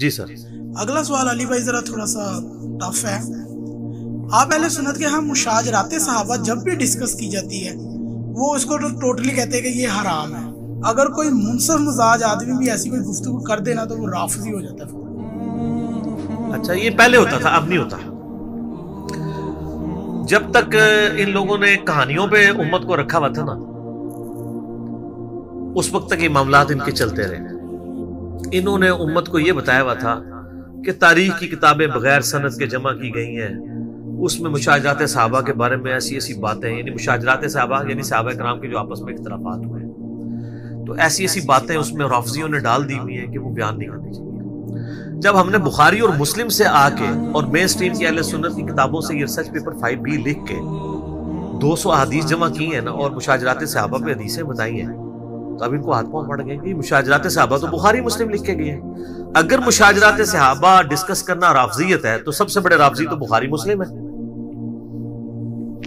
जी sir. अगला सवाल अली भाई ज़रा थोड़ा सा टफ है। आप पहले सुनत के हम मुशाजरात सहाबा जब भी डिस्कस की जाती है वो इसको तो टोटली कहते हैं कि ये हराम है। अगर कोई मुनसफ मजाज आदमी भी ऐसी कोई गुफ्तु कर देना तो वो राफजी हो जाता है। अच्छा ये पहले होता था अब नहीं होता। जब तक इन लोगों ने कहानियों पे उम्मत को रखा हुआ था ना उस वक्त तक ये मामला इनके चलते रहे। इन्होंने उम्मत को यह बताया हुआ था कि तारीख की किताबें बगैर सनत के जमा की गई हैं। उसमें मुशाजरात साहबा के बारे में ऐसी ऐसी बातें, यानी मुशाजरात सहाबा, यानी सहाबा कराम के जो आपस में इख्तलाफात हुए। तो ऐसी ऐसी बातें उसमें राफजियों ने डाल दी हुई हैं कि वो बयान नहीं करनी चाहिए। जब हमने बुखारी और मुस्लिम से आके और मेन स्ट्रीम की अहल सुन्नत की किताबों से ये रिसर्च पेपर फाइव बी लिख के 200 हदीस जमा की हैं ना, और मुशाजरात साहबा पे हदीसें बताई हैं। तो अब इनको हाथ पाँव पड़ गए कि मुशाजरात सहाबा तो बुखारी मुस्लिम लिख के गए हैं। अगर मुशाजरात सहाबा डिस्कस करना राफजियत है तो सबसे बड़े राफजी तो बुखारी मुस्लिम है।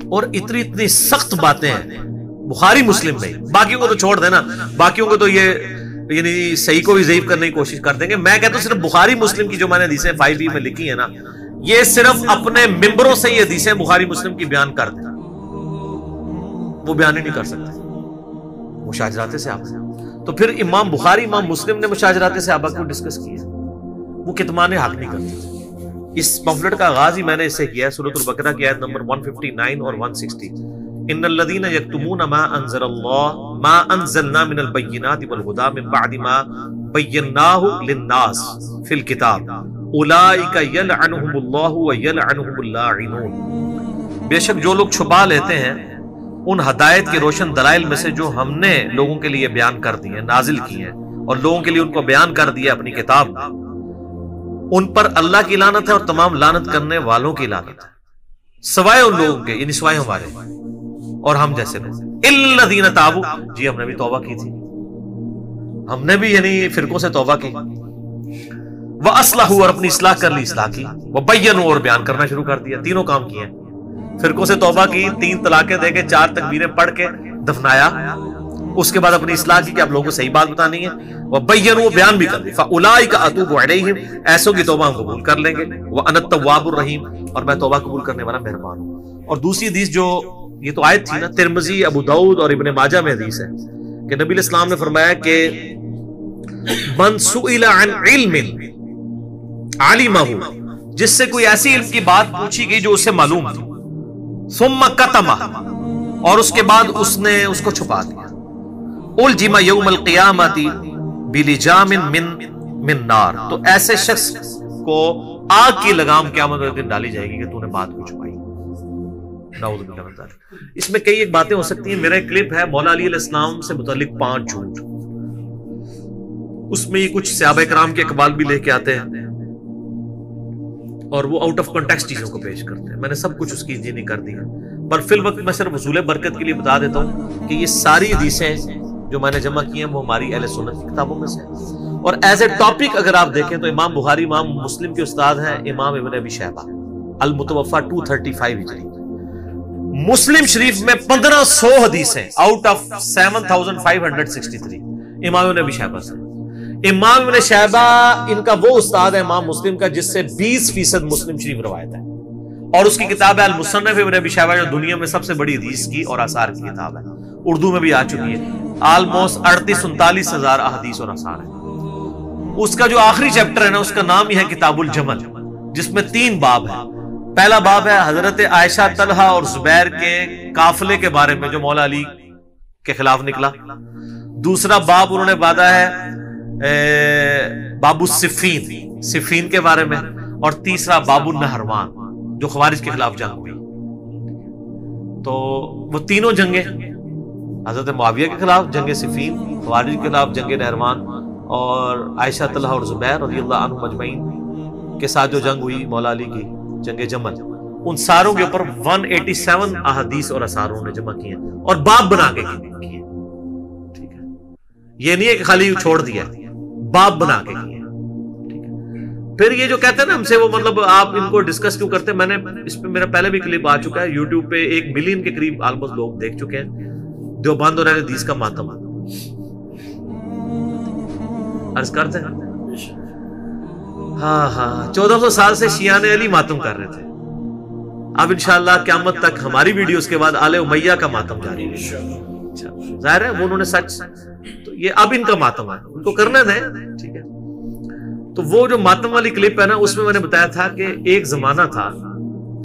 और इतनी इतनी सख्त बातें हैं बुखारी मुस्लिम में, बाकियों को तो छोड़ देना, बाकियों को तो ये, यानी सही को भी जयीफ करने की कोशिश कर देंगे। मैं कहता हूँ, सिर्फ़ बुखारी मुस्लिम की जो मैंने हदीसें फाइव बी में लिखी है ना, ये सिर्फ़ अपने मेंबरों से ये हदीसें बुखारी मुस्लिम की बयान कर दे। वो बयान ही नहीं कर सकते। मुशाजराते से आप। तो फिर इमाम बुखारी, इमाम मुस्लिम ने मुशाजराते से आबा को डिस्कस किया। वो कितमान हक नहीं करते इस पम्फलेट का आगाज़ ही मैंने इससे किया सूरत बकरा की आयत नंबर 159 और 160 इन्नल्लज़ीना यक्तुमूना मा अंज़लल्लाह, मा अंज़लना मिनल बय्यिनाति वल हुदा मिन बअदि मा बय्यनाहु लिन्नास फिल किताब। उलाइका यलअनुहुमुल्लाहु व यलअनुहुमुल लाइनून बेशक जो लोग छुपा लेते हैं उन हदायत के रोशन दलाइल में से जो हमने लोगों के लिए बयान कर दिए नाजिल किए हैं, और लोगों के लिए उनको बयान कर दिया अपनी किताब। उन पर अल्लाह की लानत है और तमाम लानत करने वालों की लानत है। सवाए उन लोगों के, यानी सवाए हमारे। और हम जैसे लोग। इल्लदीन ताबू। जी, हमने भी तोबा की थी। हमने भी, यानी फिरकों से तोबा की। वह असलाह और अपनी इसलाह कर ली, इसलाह की। वह बैन और बयान करना शुरू कर दिया, तीनों काम किए फिरकों से तौबा की, तीन तलाके दे के चार तकबीरें पढ़ के दफनाया। उसके बाद अपनी इसलाह की कि आप लोगों को सही बात बतानी है। वह बैन वो बयान भी कर दी। उलाई का अतूब ऐसों की तोबा हम कबूल कर लेंगे। वह अनत तवाबुर रहीम, और मैं तोबा कबूल करने वाला मेहरबान हूँ। और दूसरी हदीस जो, ये तो आयत थी ना, तिरमजी, अबू दाऊद और इबन माजा में हदीस है, कि नबी इस्लाम ने फरमाया कि जिससे कोई ऐसी इल्म की बात पूछी गई जो उसे मालूम थी। और उसके बाद उसने उसको छुपा दिया। उल जिमा यौमल क़ियामती बिलिजामिन मिन मिन नार। तो ऐसे शख्स को आग की लगाम क्यामत के दिन डाली जाएगी कि तूने बात को छुपाई। इसमें कई एक बातें हो सकती हैं। मेरा एक क्लिप है, मौला अली इस्लाम से मुतलिक पाँच झूठ। उसमें ये कुछ सहाब कराम के इकबाल भी लेके आते हैं। और वो आउट ऑफ़ कॉन्टेक्स्ट चीज़ों को पेश करते हैं। मैंने सब कुछ उसकी इंजीनियरिंग कर दी पर फिल वक्त मैं सिर्फ़ वसूल बरकत के लिए बता देता हूँ कि ये सारी हदीसें जो मैंने जमा की हैं, वो हमारी अहल सुन्नत की किताबों में से और एज ए टॉपिक अगर आप देखें तो इमाम बुखारी, इमाम मुस्लिम के उस्ताद हैं, इमाम इबन अबी शहबा अल मुतवफ़ा 235 हिजरी। मुस्लिम शरीफ में 1500 हदीसें आउट ऑफ़ 7563 इमाम इबन अबी शहबा से। इमाम इबन शहबा इनका वो उस्ताद है, इमाम मुस्लिम का, जिससे 20 फ़ीसद मुस्लिम शरीफ रवायत है। और उसकी किताब है अल मुसन्नफ इबन शहबा जो दुनिया में सबसे बड़ी हदीस की और आसार की किताब है। उर्दू में भी आ चुकी है। ऑलमोस्ट अड़तीस उनतालीस हज़ार अहदीस और आसार है। उसका जो आखिरी चैप्टर है ना, उसका नाम ही है किताबुल जमल, जिसमें तीन बाब है। पहला बाब है हज़रत आयशा तलहा और जुबैर के काफले के बारे में, जो मौला अली के खिलाफ निकला। दूसरा बाब उन्होंने बाधा है बाबू सिफीन सिफीन के बारे में, और तीसरा बाबू नहरवान, जो खवारिज के खिलाफ जंग हुई। तो वो तीनों जंगे, हज़रत मुआविया के खिलाफ जंग सिफीन, खवारिज के खिलाफ जंग नहरवान, और आयशा तला और जुबैर और मजमैन के साथ जो जंग हुई, मौला अली की, जंग जमल। उन सारों के ऊपर 187 अहदीस और असारों ने जमा किए, और बाप बना के ठीक है? ये नहीं है कि खाली छोड़ दिया बाप बना के किए फिर ये जो कहते हैं ना हमसे वो मतलब आप इनको डिस्कस क्यों करते हैं? मैंने इस पे मेरा पहले भी क्लिप आ चुका है। यूट्यूब पे एक मिलियन के करीब ऑलमोस्ट लोग देख चुके हैं। देवबंद और हदीस का मातम। अर्ज़ करते हैं। हाँ हाँ। चौदह साल से शियान अली मातम कर रहे थे। अब इंशाल्लाह क्यामत तक हमारी वीडियोस के बाद आले उमैया का मातम जारी है अच्छा, ज़ाहिर है वो उन्होंने सच ये अब इनका मातम है। उनको करना दें ठीक है। तो वो जो मातम वाली क्लिप है ना, उसमें मैंने बताया था कि एक जमाना था,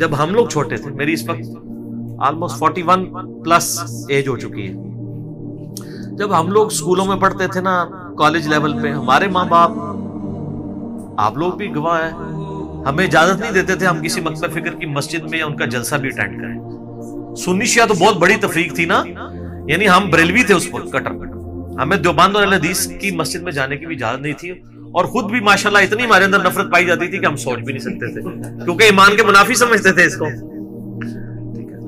जब हम लोग छोटे थे, मेरी इस वक्त almost forty one plus age हो चुकी है। जब हम लोग स्कूलों में पढ़ते थे ना कॉलेज लेवल पे, हमारे माँ बाप आप लोग भी गवाह है। हमें इजाज़त नहीं देते थे हम किसी मकसद, फ़िक्र की मस्जिद में या उनका जलसा भी अटेंड करें। सुन्नी शिया तो बहुत बड़ी तफरीक थी ना, यानी हम बरेलवी थे उस कटर कटर। हमें देवबंद और हदीस की मस्जिद में जाने की भी इजाज़त नहीं थी और खुद भी माशाल्लाह इतनी हमारे अंदर नफरत पाई जाती थी कि हम सोच भी नहीं सकते थे, क्योंकि ईमान के मुनाफी समझते थे इसको।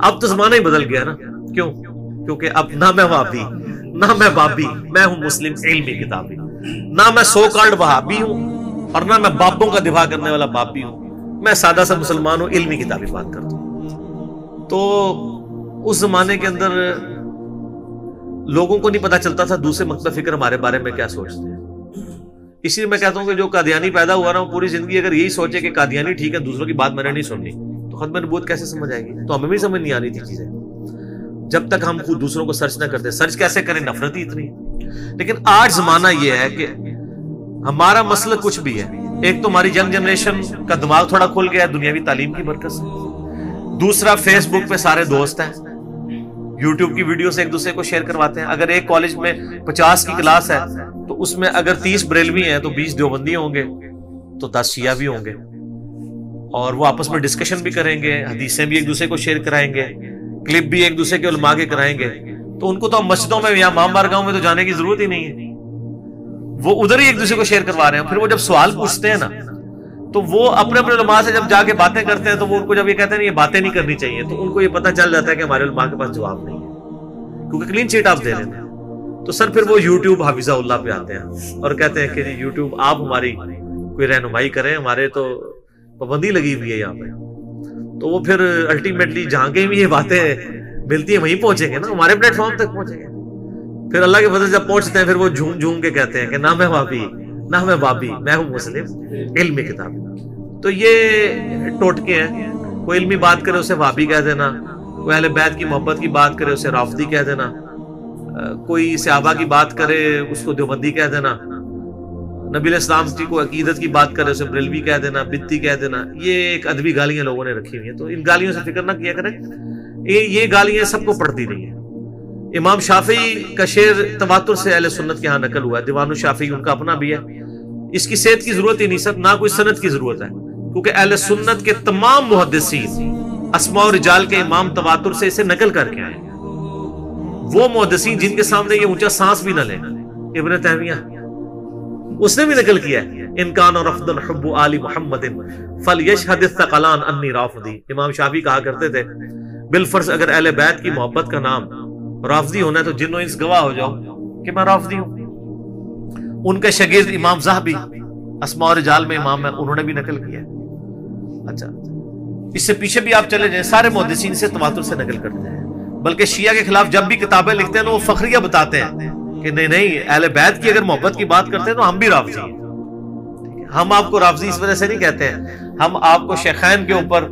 अब तो जमाना ही बदल गया ना। क्यों? क्योंकि अब ना मैं वाबी, ना मैं बाबी, मैं हूँ मुस्लिम इल्मी किताबी। ना मैं सो कार्ड वहाबी हूँ और ना मैं बापों का दिफा करने वाला बापी हूँ। मैं सादा सा मुसलमान हूँ, इल्मी किताबी बात करता हूँ। तो उस जमाने के अंदर लोगों को नहीं पता चलता था दूसरे मकसद फ़िक्र हमारे बारे में क्या सोचते हैं। इसलिए मैं कहता हूँ कि जो कादियानी पैदा हुआ ना पूरी ज़िंदगी अगर यही सोचे कि कादियानी ठीक है, दूसरों की बात मैंने नहीं सुननी तो खत्म नबूत कैसे समझ आएगी? तो हमें भी समझ नहीं आ रही थी चीज़ें। जब तक हम खुद दूसरों को सर्च ना करते, सर्च कैसे करें? नफरत ही इतनी लेकिन आज जमाना यह है कि हमारा मसला कुछ भी है। एक तो हमारी यंग जनरेशन का दिमाग थोड़ा खुल गया है दुनियावी तालीम की बरकत से। दूसरा फेसबुक पे सारे दोस्त हैं। यूट्यूब की वीडियो से एक दूसरे को शेयर करवाते हैं। अगर एक कॉलेज में पचास की क्लास है तो उसमें अगर तीस बरेलवी हैं तो बीस देवबंदी होंगे तो दस शिया भी होंगे। और वो आपस में डिस्कशन भी करेंगे, हदीसें भी एक दूसरे को शेयर कराएँगे क्लिप भी एक दूसरे के उलमा के कराएँगे। तो उनको तो मस्जिदों में, या माम गाँव में तो जाने की ज़रूरत ही नहीं है। वो उधर ही एक दूसरे को शेयर करवा रहे हैं। फिर वो जब सवाल पूछते हैं ना तो वो अपने अपने उलमा से जब जाके बातें करते हैं तो वो उनको जब ये कहते हैं ये बातें नहीं करनी चाहिए तो उनको ये पता चल जाता है कि हमारे के पास जवाब नहीं है। क्योंकि क्लीन चीट आप दे रहे हैं। तो सर, फिर वो यूट्यूब हाफिजा पे आते हैं और कहते हैं कि यूट्यूब आप हमारी कोई रहनुमाई करें, हमारे तो पाबंदी लगी हुई है यहाँ पे। तो वो फिर अल्टीमेटली जहाँ कहीं भी ये बातें मिलती है, वहीं पहुँचेंगे ना, हमारे प्लेटफॉर्म तक पहुँचेंगे। फिर अल्लाह के फजल जब पहुँचते हैं, फिर वो झूम झूम के कहते हैं कि, ना, मैं वाबी ना मैं बाबी मैं हूँ मुस्लिम, इल्मी किताब। तो ये टोटके हैं। कोई इल्मी बात करे उसे वाबी कह देना, कोई अहले बैत की मोहब्बत की बात करे उसे राफदी कह देना कोई सहाबा की बात करे उसको देवबंदी कह देना, नबी इस्लाम जी को अकीदत की बात करे उसे बरेलवी कह देना, बित्ती कह देना, ये एक अदबी गालियाँ लोगों ने रखी हुई है। तो इन गालियों से फ़िक्र ना किया करें। ये ये गालियाँ सबको पड़ती रही है। इमाम शाफी का शेर तवातुर से अहले सुन्नत के यहाँ नकल हुआ है। दीवान शाफी उनका अपना भी है। इसकी सेहत की ज़रूरत ही नहीं सर, ना कोई सनत की ज़रूरत है। क्योंकि अहले सुन्नत के तमाम मुहदसिन असमा और रिजाल के इमाम तवातुर से इसे नकल करके आए वो मुहदसिन जिनके सामने ये ऊँचा सांस भी न ले। इबन तहमिया उसने भी नकल किया है। इनकान और अफदल हब्बु आली मोहम्मद फल यशहद तकलान अन्नी राफदी। इमाम शाफी कहा करते थे बिलफर्ज अगर अहले बैत की मोहब्बत का नाम राफजी होना है तो जिन्नो इस गवाह हो जाओ, कि मैं राफजी हूँ। उनके शगीर इमाम साहबी असमा और जाल में इमाम है, उन्होंने भी नकल किया अच्छा इससे पीछे भी आप चले जाए, सारे मुहदसिन से तमातुर से नकल करते हैं। बल्कि शिया के खिलाफ जब भी किताबें लिखते हैं तो वो फखरिया बताते हैं, कि नहीं नहीं, अहले बैत की अगर मोहब्बत की बात करते हैं तो हम भी राफजी हम आपको राफजी इस वजह से नहीं कहते हैं। हम आपको शेखैन के ऊपर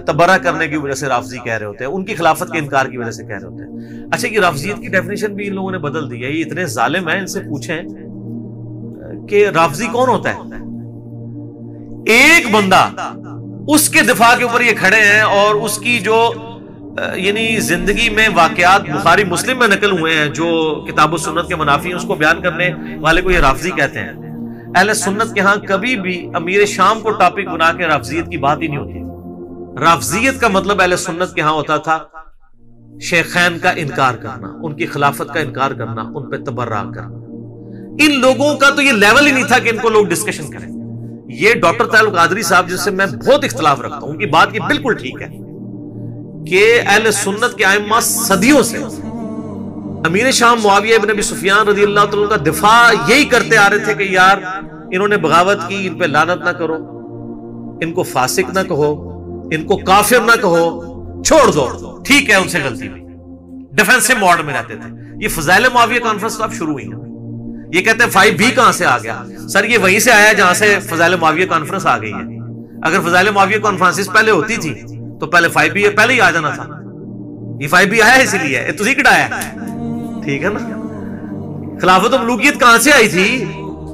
तबरा करने की वजह से राफजी कह रहे होते हैं, उनकी खिलाफत के इनकार की वजह से कह रहे होते हैं। अच्छा ये राफजियत की डेफिनेशन भी इन लोगों ने बदल दी है, ये इतने जालिम है, इनसे पूछें कि राफजी कौन होता है? एक बंदा उसके दिफा के ऊपर ये खड़े हैं और उसकी जो यानी ज़िंदगी में वाकयात बुखारी मुस्लिम में नकल हुए हैं, जो किताब सुन्नत के मुनाफी उसको बयान करने वाले को ये राफजी कहते हैं। अहले सुन्नत के यहाँ कभी भी अमीर शाम को टॉपिक बना के राफजियत की बात ही नहीं होती। राफजियत का मतलब अहले सुन्नत के यहाँ होता था शेखैन का इनकार करना, उनकी खिलाफत का इनकार करना, उन पर तबर्रा करना। इन लोगों का तो ये लेवल ही नहीं था कि इनको लोग डिस्कशन करें। ये डॉक्टर तैल कादरी साहब जिससे मैं बहुत इख्तलाफ रखता हूँ, उनकी बात ये बिल्कुल ठीक है कि अहल सुन्नत के आयमा सदियों से अमीर शाम मुआविया इब्न अबी सुफियान रज़ी अल्लाह का दिफा यही करते आ रहे थे कि यार, इन्होंने बगावत की, इन पे लानत ना करो, इनको फासिक ना कहो। इनको काफिर ना कहो, छोड़ दो। ठीक है उनसे गलती हुई। डिफेंसिव मोड में रहते थे। ये फजाइल मुआविया कॉन्फ्रेंस तो अब शुरू हुई है। ये कहते हैं फाइव भी कहाँ से आ गया? सर, ये वहीं से आया जहाँ से फजाइल मुआविया कॉन्फ्रेंस आ गई है। अगर फजाइल मुआविया कॉन्फ्रेंसिस पहले होती थी तो पहले फाइव बी पहले ही आ जाना था। ये फाइव बी आया इसीलिए तुझी कटाया ठीक है ना? खिलाफत मलूकियत कहाँ से आई थी?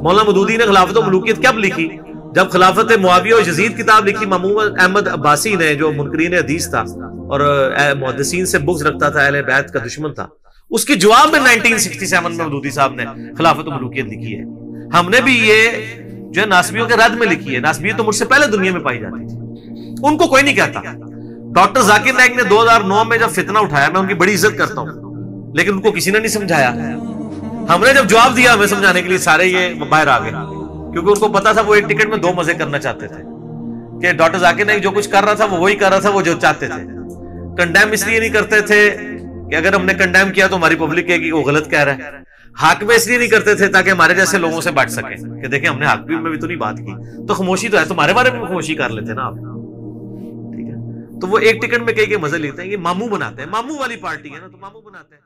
मौलाना मदूदी ने खिलाफत मलूकियत कब लिखी? जब खिलाफत मुआविया और यजीद किताब लिखी, महमूद अहमद अब्बासी ने, जो मुनकरीन हदीस था, और मुहदसिन से बुक्स रखता था, अहले बैत का दुश्मन था, उसके जवाब में 1967 में मदूदी साहब ने खिलाफत मलूकियत लिखी है। हमने भी ये, जो है, नासबियों के रद में लिखी है। नासबियत तो मुझसे पहले दुनिया में पाई जाती थी। उनको कोई नहीं कहता। डॉक्टर जाकिर नाइक ने 2009 में जब फितना उठाया, मैं उनकी बड़ी इज़्ज़त करता हूँ, लेकिन उनको किसी ने नहीं समझाया। हमने जब जवाब दिया, हमें समझाने के लिए सारे ये बाहर आ गए। क्योंकि उनको पता था वो एक टिकट में दो मज़े करना चाहते थे। कि डॉक्टर जाकिर नाइक जो कुछ कर रहा था, वो वही कर रहा था, वो जो चाहते थे। कंडेम इसलिए नहीं करते थे कि अगर हमने कंडेम किया तो हमारी पब्लिक कहेगी, वो गलत कह रहा है। हाक में इसलिए नहीं करते थे ताकि हमारे जैसे लोगों से बांट सके कि देखें हमने हाक में भी तो नहीं बात की। तो खामोशी तो है, तुम्हारे बारे में खामोशी कर लेते ना आप। ठीक है? तो वो एक टिकट में कई के मज़े लेते हैं, ये मामू बनाते हैं। मामू वाली पार्टी है ना तो मामू बनाते हैं।